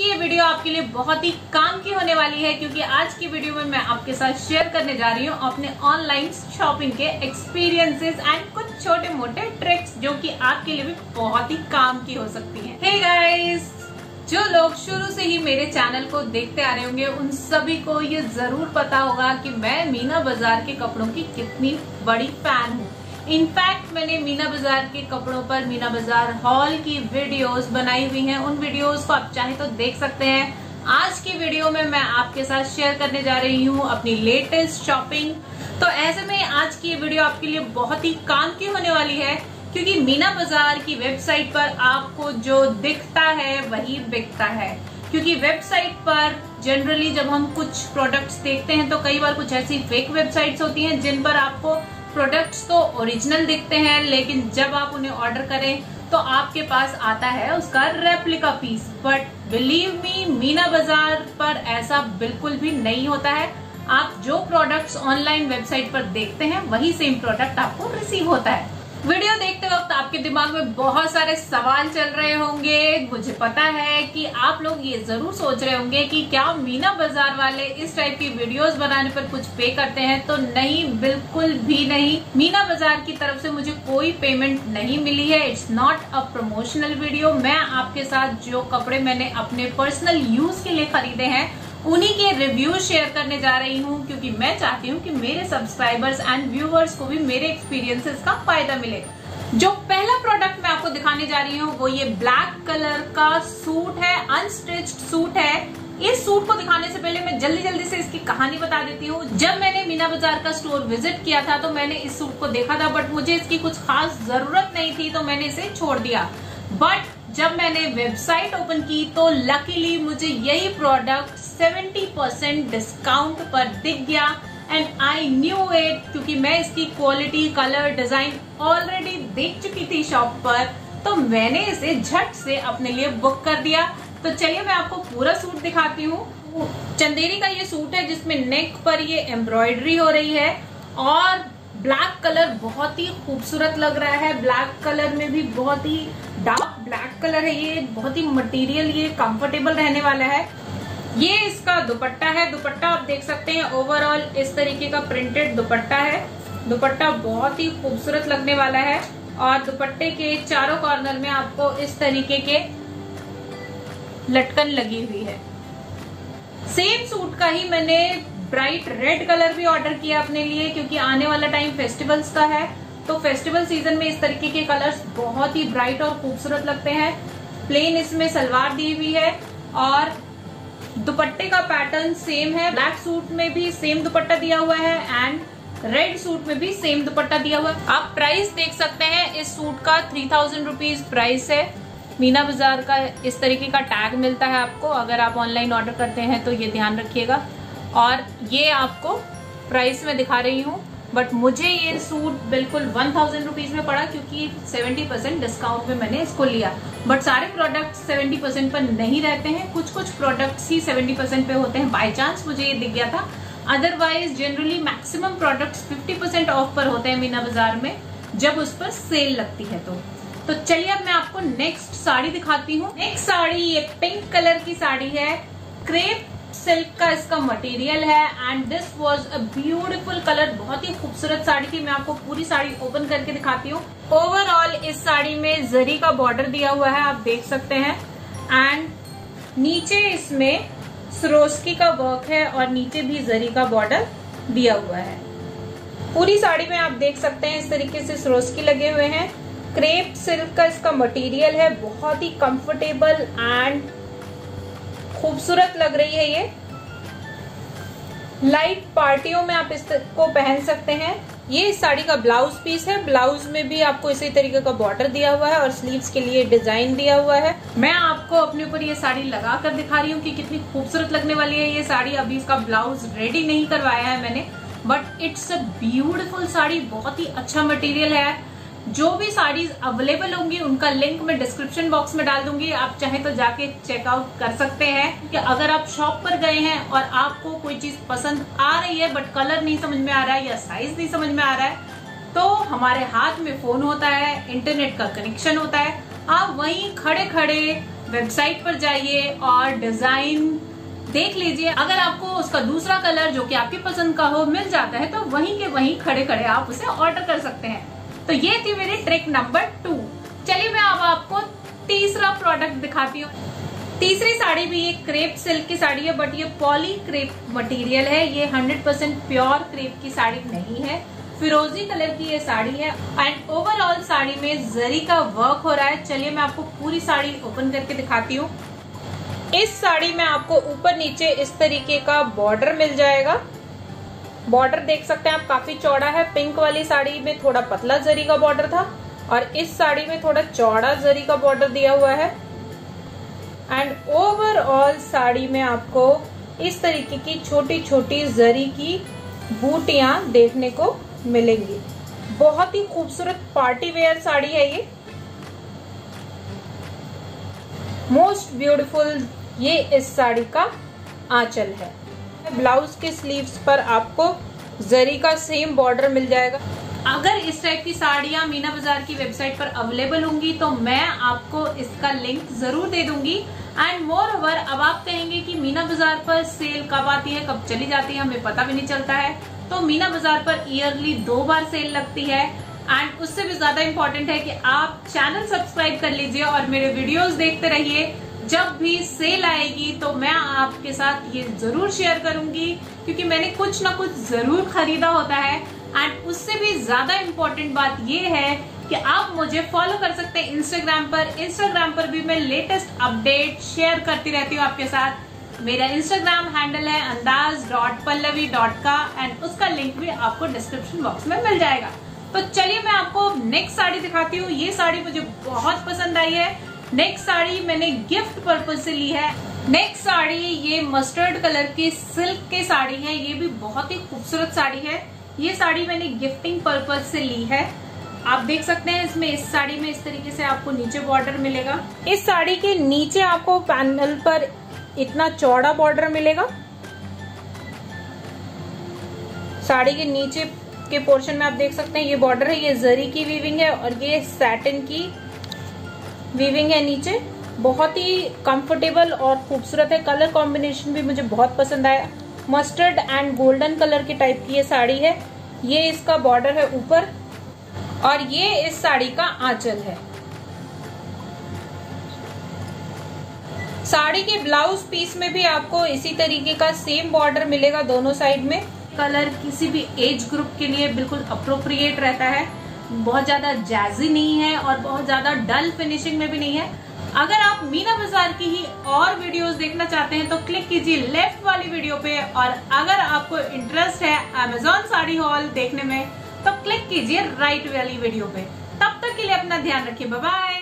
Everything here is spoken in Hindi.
की ये वीडियो आपके लिए बहुत ही काम की होने वाली है, क्योंकि आज की वीडियो में मैं आपके साथ शेयर करने जा रही हूँ अपने ऑनलाइन शॉपिंग के एक्सपीरियंसेस एंड कुछ छोटे मोटे ट्रिक्स जो कि आपके लिए भी बहुत ही काम की हो सकती है। Hey गाइस जो लोग शुरू से ही मेरे चैनल को देखते आ रहे होंगे, उन सभी को ये ज़रूर पता होगा कि मैं मीना बाज़ार के कपड़ों की कितनी बड़ी फ़ैन हूँ। इनफैक्ट मैंने मीना बाज़ार के कपड़ों पर, मीना बाज़ार हॉल की वीडियोस बनाई हुई हैं। उन वीडियोस को आप चाहे तो देख सकते हैं। आज की वीडियो में मैं आपके साथ शेयर करने जा रही हूँ अपनी लेटेस्ट शॉपिंग तो ऐसे में आज की ये वीडियो आपके लिए बहुत ही काम की होने वाली है, क्योंकि मीना बाज़ार की वेबसाइट पर आपको जो दिखता है, वही बिकता है। क्योंकि वेबसाइट पर जनरली जब हम कुछ प्रोडक्ट्स देखते हैं तो कई बार कुछ ऐसी फेक वेबसाइट्स होती हैं, जिन पर आपको प्रोडक्ट्स तो ओरिजिनल दिखते हैं, लेकिन जब आप उन्हें ऑर्डर करें तो आपके पास आता है उसका replica piece but believe me Meena Bazaar पर ऐसा बिल्कुल भी नहीं होता है। आप जो प्रोडक्ट्स ऑनलाइन वेबसाइट पर देखते हैं, वही सेम प्रोडक्ट आपको रिसीव होता है। वीडियो देखते वक्त आपके दिमाग में बहुत सारे सवाल चल रहे होंगे। मुझे पता है कि आप लोग ये ज़रूर सोच रहे होंगे कि क्या मीना बाज़ार वाले इस टाइप की वीडियोस बनाने पर कुछ पे करते हैं? तो नहीं, बिल्कुल भी नहीं। मीना बाज़ार की तरफ़ से मुझे कोई पेमेंट नहीं मिली है। It's not a promotional video मैं आपके साथ जो कपड़े मैंने अपने पर्सनल यूज़ के लिए खरीदे हैं उन्हीं के रिव्यू शेयर करने जा रही हूँ, क्योंकि मैं चाहती हूँ कि मेरे सब्सक्राइबर्स एंड व्यूअर्स को भी मेरे एक्सपीरियंसेस का फ़ायदा मिले। जो पहला प्रोडक्ट मैं आपको दिखाने जा रही हूँ, वो ये ब्लैक कलर का सूट है अनस्टिच्ड सूट है। इस सूट को दिखाने से पहले मैं जल्दी जल्दी से इसकी कहानी बता देती हूँ। जब मैंने मीना बाज़ार का स्टोर विज़िट किया था तो मैंने इस सूट को देखा था बट मुझे इसकी कुछ खास ज़रूरत नहीं थी तो मैंने इसे छोड़ दिया। बट जब मैंने वेबसाइट ओपन की तो लकीली मुझे यही प्रोडक्ट 70 परसेंट डिस्काउंट पर दिख गया एंड आई न्यू इट क्योंकि मैं इसकी क्वालिटी कलर डिज़ाइन ऑलरेडी देख चुकी थी शॉप पर तो मैंने इसे झट से अपने लिए बुक कर दिया। तो चलिए मैं आपको पूरा सूट दिखाती हूँ। चंदेरी का ये सूट है जिसमें नेक पर ये एम्ब्रॉयडरी हो रही है और ब्लैक कलर बहुत ही खूबसूरत लग रहा है। ब्लैक कलर में भी बहुत ही डार्क ब्लैक कलर है ये, बहुत ही मटेरियल ये कंफर्टेबल रहने वाला है। ये इसका दुपट्टा है, दुपट्टा आप देख सकते हैं ओवरऑल इस तरीके का प्रिंटेड दुपट्टा है। दुपट्टा बहुत ही खूबसूरत लगने वाला है और दुपट्टे के चारों कॉर्नर में आपको इस तरीके के लटकन लगी हुई है। सेम सूट का ही मैंने ब्राइट रेड कलर भी ऑर्डर किया अपने लिए, क्योंकि आने वाला टाइम फेस्टिवल्स का है। तो फेस्टिवल सीज़न में इस तरीके के कलर्स बहुत ही ब्राइट और खूबसूरत लगते हैं। प्लेन इसमें सलवार दी हुई है और दुपट्टे का पैटर्न सेम है। ब्लैक सूट में भी सेम दुपट्टा दिया हुआ है एंड रेड सूट में भी सेम दुपट्टा दिया हुआ है। आप प्राइस देख सकते हैं, इस सूट का थ्री थाउज़ेंड रुपीज़ प्राइस है। मीना बाज़ार का इस तरीके का टैग मिलता है आपको, अगर आप ऑनलाइन ऑर्डर करते हैं तो ये ध्यान रखिएगा। और ये आपको प्राइस में दिखा रही हूँ। बट मुझे ये सूट बिल्कुल वन थाउज़ेंड रुपीज़ में पड़ा क्योंकि सेवेंटी परसेंट डिस्काउंट में मैंने इसको लिया। बट सारे प्रोडक्ट सेवेंटी परसेंट पर नहीं रहते हैं। कुछ कुछ प्रोडक्ट्स ही सेवेंटी परसेंट पे होते हैं। बाई चांस मुझे ये दिख गया था। Otherwise generally maximum products fifty percent off पर होते हैं मीना बाज़ार में, जब उस पर सेल लगती है तो। तो चलिए अब मैं आपको नेक्स्ट साड़ी दिखाती हूँ। नेक्स्ट साड़ी, ये पिंक कलर की साड़ी है। क्रेप सिल्क का इसका मटेरियल है and this was a beautiful colour बहुत ही खूबसूरत साड़ी थी। मैं आपको पूरी साड़ी ओपन करके दिखाती हूँ। ओवरऑल इस साड़ी में जरी का बॉर्डर दिया हुआ है, आप देख सकते हैं। एंड नीचे इसमें सरोस्की का वर्क है, और नीचे भी जरी का बॉर्डर दिया हुआ है। पूरी साड़ी में आप देख सकते हैं, इस तरीके से सरोस्की लगे हुए हैं। क्रेप सिल्क का इसका मटेरियल है, बहुत ही कंफर्टेबल एंड खूबसूरत लग रही है ये। लाइट पार्टियों में आप इसको पहन सकते हैं। ये इस साड़ी का ब्लाउज पीस है। ब्लाउज में भी आपको इसी तरीके का बॉर्डर दिया हुआ है और स्लीव्स के लिए डिज़ाइन दिया हुआ है। मैं आपको अपने ऊपर ये साड़ी लगा कर दिखा रही हूँ कि कितनी खूबसूरत लगने वाली है ये साड़ी। अभी इसका ब्लाउज रेडी नहीं करवाया है मैंने but it's a beautiful sari. बहुत ही अच्छा मटेरियल है। जो भी साड़ीज अवेलेबल होंगी, उनका लिंक मैं डिस्क्रिप्शन बॉक्स में डाल दूँगी। आप चाहे तो जाके चेकआउट कर सकते हैं कि अगर आप शॉप पर गए हैं और आपको कोई चीज़ पसंद आ रही है बट कलर नहीं समझ में आ रहा है या साइज़ नहीं समझ में आ रहा है तो हमारे हाथ में फ़ोन होता है इंटरनेट का कनेक्शन होता है। आप वहीं खड़े खड़े वेबसाइट पर जाइए और डिज़ाइन देख लीजिए। अगर आपको उसका दूसरा कलर जो कि आपकी पसंद का हो मिल जाता है तो वहीं के वहीं खड़े खड़े आप उसे ऑर्डर कर सकते हैं। तो ये थी मेरी ट्रिक नंबर टू चलिए मैं अब आपको तीसरा प्रोडक्ट दिखाती हूँ। तीसरी साड़ी भी ये क्रेप सिल्क की साड़ी है बट ये पॉली क्रेप मटेरियल है। ये 100% प्योर क्रेप की साड़ी नहीं है। फिरोजी कलर की ये साड़ी है। एंड ओवरऑल साड़ी में जरी का वर्क हो रहा है। चलिए मैं आपको पूरी साड़ी ओपन करके दिखाती हूँ। इस साड़ी में आपको ऊपर नीचे इस तरीके का बॉर्डर मिल जाएगा। बॉर्डर देख सकते हैं आप, काफ़ी चौड़ा है। पिंक वाली साड़ी में थोड़ा पतला जरी का बॉर्डर था और इस साड़ी में थोड़ा चौड़ा जरी का बॉर्डर दिया हुआ है। एंड ओवरऑल साड़ी में आपको इस तरीके की छोटी छोटी जरी की बूटियाँ देखने को मिलेंगी। बहुत ही खूबसूरत पार्टी वेयर साड़ी है ये। मोस्ट ब्यूटीफुल ये इस साड़ी का आंचल है। ब्लाउज के स्लीव्स पर आपको जरी का सेम बॉर्डर मिल जाएगा। अगर इस टाइप की साड़ियाँ मीना बाज़ार की वेबसाइट पर अवेलेबल होंगी तो मैं आपको इसका लिंक ज़रूर दे दूँगी। एंड मोर ओवर अब आप कहेंगे कि मीना बाज़ार पर सेल कब आती है, कब चली जाती है, हमें पता भी नहीं चलता है। तो मीना बाज़ार पर ईयरली दो बार सेल लगती है। एंड उससे भी ज़्यादा इम्पोर्टेंट है कि आप चैनल सब्सक्राइब कर लीजिए और मेरे वीडियोस देखते रहिए। जब भी सेल आएगी तो मैं आपके साथ ये ज़रूर शेयर करूँगी, क्योंकि मैंने कुछ ना कुछ ज़रूर खरीदा होता है। एंड उससे भी ज़्यादा इम्पोर्टेंट बात ये है कि आप मुझे फॉलो कर सकते हैं इंस्टाग्राम पर। इंस्टाग्राम पर भी मैं लेटेस्ट अपडेट शेयर करती रहती हूँ आपके साथ। मेरा इंस्टाग्राम हैंडल है अंदाज डॉट पल्लवी डॉट का एंड उसका लिंक भी आपको डिस्क्रिप्शन बॉक्स में मिल जाएगा। तो चलिए मैं आपको नेक्स्ट साड़ी दिखाती हूँ। ये साड़ी मुझे बहुत पसंद आई है। नेक्स्ट साड़ी मैंने गिफ्ट पर्पज से ली है। नेक्स्ट साड़ी, ये मस्टर्ड कलर की सिल्क की साड़ी है। ये भी बहुत ही खूबसूरत साड़ी है। ये साड़ी मैंने गिफ्टिंग पर्पज से ली है। आप देख सकते हैं इसमें, इस साड़ी में इस तरीके से आपको नीचे बॉर्डर मिलेगा। इस साड़ी के नीचे आपको पैनल पर इतना चौड़ा बॉर्डर मिलेगा। साड़ी के नीचे के पोर्शन में आप देख सकते हैं, ये बॉर्डर है, ये जरी की वीविंग है और ये सैटिन की वीविंग है नीचे। बहुत ही कंफर्टेबल और खूबसूरत है। कलर कॉम्बिनेशन भी मुझे बहुत पसंद आया। मस्टर्ड एंड गोल्डन कलर की टाइप की ये साड़ी है। ये इसका बॉर्डर है ऊपर। और ये इस साड़ी का आंचल है। साड़ी के ब्लाउज पीस में भी आपको इसी तरीके का सेम बॉर्डर मिलेगा दोनों साइड में। कलर किसी भी एज ग्रुप के लिए बिल्कुल अप्रोप्रिएट रहता है। बहुत ज़्यादा जैजी नहीं है और बहुत ज़्यादा डल फिनिशिंग में भी नहीं है। अगर आप मीना बाज़ार की ही और वीडियोस देखना चाहते हैं तो क्लिक कीजिए लेफ़्ट वाली वीडियो पे और अगर आपको इंटरेस्ट है अमेजोन साड़ी हॉल देखने में तो क्लिक कीजिए राइट वाली वीडियो पे। तब तक के लिए अपना ध्यान रखिए। बाय